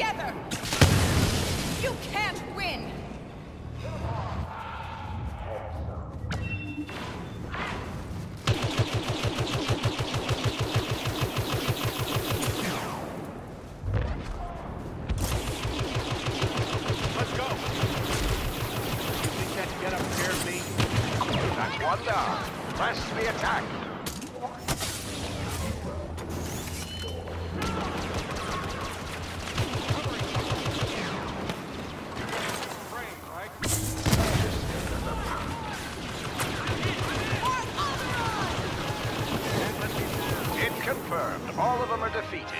together! You can't win! Let's go. Think that get up scares me? That's one down. Press the attack. Confirmed. All of them are defeated.